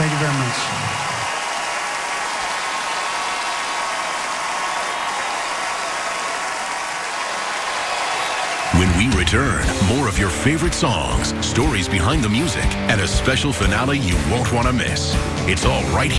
Thank you very much. When we return, more of your favorite songs, stories behind the music, and a special finale you won't want to miss. It's all right here.